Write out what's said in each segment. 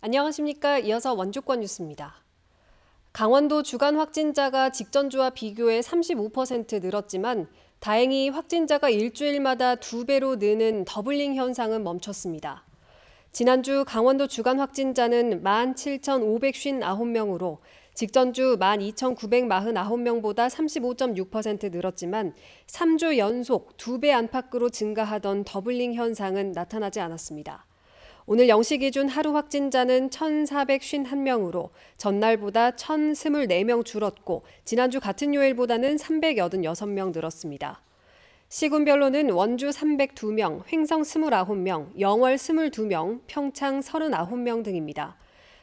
안녕하십니까. 이어서 원주권 뉴스입니다. 강원도 주간 확진자가 직전주와 비교해 35% 늘었지만 다행히 확진자가 일주일마다 두 배로 느는 doubling 현상은 멈췄습니다. 지난주 강원도 주간 확진자는 17,559명으로 직전주 12,949명보다 35.6% 늘었지만 3주 연속 2배 안팎으로 증가하던 doubling 현상은 나타나지 않았습니다. 오늘 0시 기준 하루 확진자는 1,451명으로 전날보다 1,024명 줄었고 지난주 같은 요일보다는 386명 늘었습니다. 시군별로는 원주 302명, 횡성 29명, 영월 22명, 평창 39명 등입니다.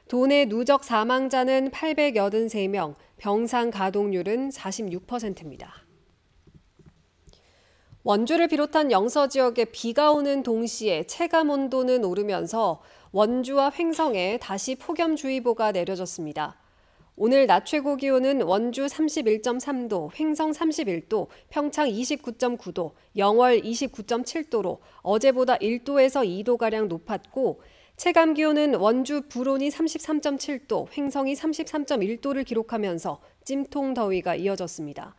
도내 누적 사망자는 883명, 병상 가동률은 46%입니다. 원주를 비롯한 영서 지역에 비가 오는 동시에 체감 온도는 오르면서 원주와 횡성에 다시 폭염주의보가 내려졌습니다. 오늘 낮 최고 기온은 원주 31.3도, 횡성 31도, 평창 29.9도, 영월 29.7도로 어제보다 1도에서 2도가량 높았고, 체감 기온은 원주 불온이 33.7도, 횡성이 33.1도를 기록하면서 찜통 더위가 이어졌습니다.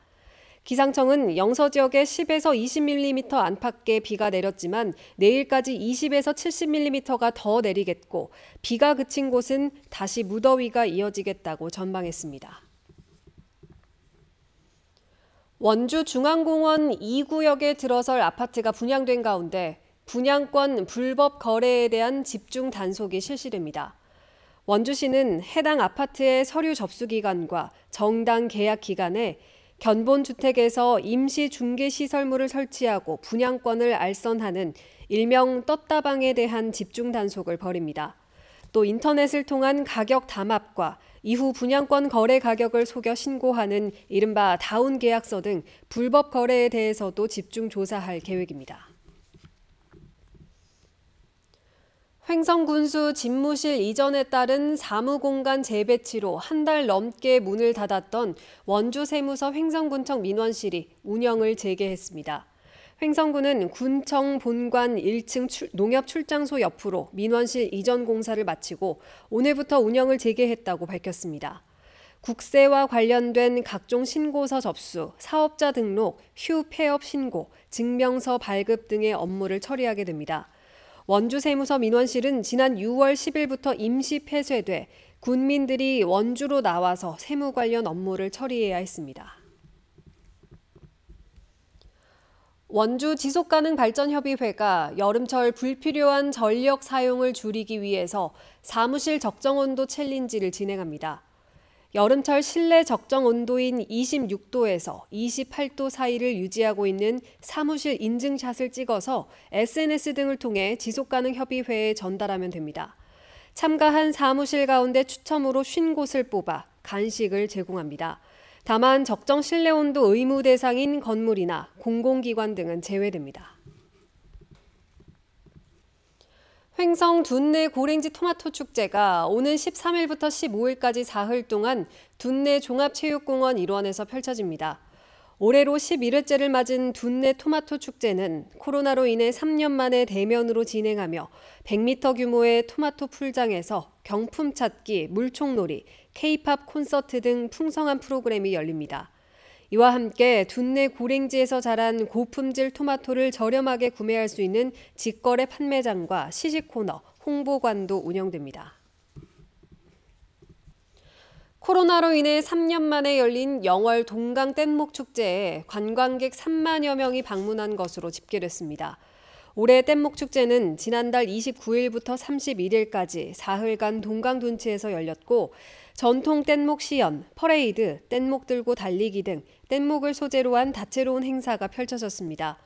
기상청은 영서 지역에 10에서 20mm 안팎의 비가 내렸지만 내일까지 20에서 70mm가 더 내리겠고 비가 그친 곳은 다시 무더위가 이어지겠다고 전망했습니다. 원주 중앙공원 2구역에 들어설 아파트가 분양된 가운데 분양권 불법 거래에 대한 집중 단속이 실시됩니다. 원주시는 해당 아파트의 서류 접수 기간과 정당 계약 기간에 견본 주택에서 임시 중개 시설물을 설치하고 분양권을 알선하는 일명 떴다방에 대한 집중 단속을 벌입니다. 또 인터넷을 통한 가격 담합과 이후 분양권 거래 가격을 속여 신고하는 이른바 다운 계약서 등 불법 거래에 대해서도 집중 조사할 계획입니다. 횡성군수 집무실 이전에 따른 사무공간 재배치로 한 달 넘게 문을 닫았던 원주세무서 횡성군청 민원실이 운영을 재개했습니다. 횡성군은 군청 본관 1층 출, 농협 출장소 옆으로 민원실 이전 공사를 마치고 오늘부터 운영을 재개했다고 밝혔습니다. 국세와 관련된 각종 신고서 접수, 사업자 등록, 휴 폐업 신고, 증명서 발급 등의 업무를 처리하게 됩니다. 원주세무서 민원실은 지난 6월 10일부터 임시 폐쇄돼 군민들이 원주로 나와서 세무 관련 업무를 처리해야 했습니다. 원주 지속가능 발전협의회가 여름철 불필요한 전력 사용을 줄이기 위해서 사무실 적정 온도 챌린지를 진행합니다. 여름철 실내 적정 온도인 26도에서 28도 사이를 유지하고 있는 사무실 인증샷을 찍어서 SNS 등을 통해 지속가능 협의회에 전달하면 됩니다. 참가한 사무실 가운데 추첨으로 50곳을 뽑아 간식을 제공합니다. 다만 적정 실내 온도 의무 대상인 건물이나 공공기관 등은 제외됩니다. 횡성 둔내 고랭지 토마토 축제가 오는 13일부터 15일까지 사흘 동안 둔내 종합체육공원 일원에서 펼쳐집니다. 올해로 11회째를 맞은 둔내 토마토 축제는 코로나로 인해 3년 만에 대면으로 진행하며 100m 규모의 토마토 풀장에서 경품 찾기, 물총놀이, 케이팝 콘서트 등 풍성한 프로그램이 열립니다. 이와 함께 둔내 고랭지에서 자란 고품질 토마토를 저렴하게 구매할 수 있는 직거래 판매장과 시식 코너, 홍보관도 운영됩니다. 코로나로 인해 3년 만에 열린 영월 동강 뗏목 축제에 관광객 3만여 명이 방문한 것으로 집계됐습니다. 올해 뗏목 축제는 지난달 29일부터 31일까지 사흘간 동강 둔치에서 열렸고 전통 뗏목 시연, 퍼레이드, 뗏목 들고 달리기 등 뗏목을 소재로 한 다채로운 행사가 펼쳐졌습니다.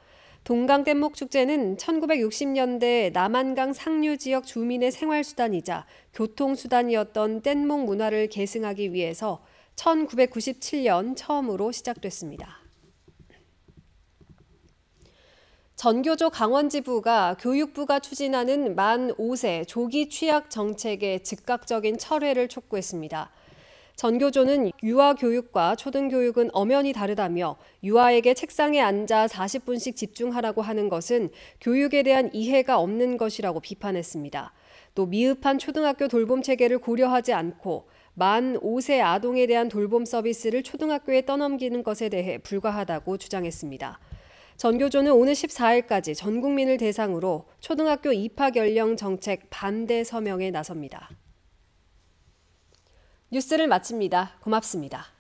동강 뗏목 축제는 1960년대 남한강 상류 지역 주민의 생활수단이자 교통수단이었던 뗏목 문화를 계승하기 위해서 1997년 처음으로 시작됐습니다. 전교조 강원지부가 교육부가 추진하는 만 5세 조기 취약 정책의 즉각적인 철회를 촉구했습니다. 전교조는 유아 교육과 초등 교육은 엄연히 다르다며 유아에게 책상에 앉아 40분씩 집중하라고 하는 것은 교육에 대한 이해가 없는 것이라고 비판했습니다. 또 미흡한 초등학교 돌봄 체계를 고려하지 않고 만 5세 아동에 대한 돌봄 서비스를 초등학교에 떠넘기는 것에 대해 불가하다고 주장했습니다. 전교조는 오늘 14일까지 전 국민을 대상으로 초등학교 입학 연령 정책 반대 서명에 나섭니다. 뉴스를 마칩니다. 고맙습니다.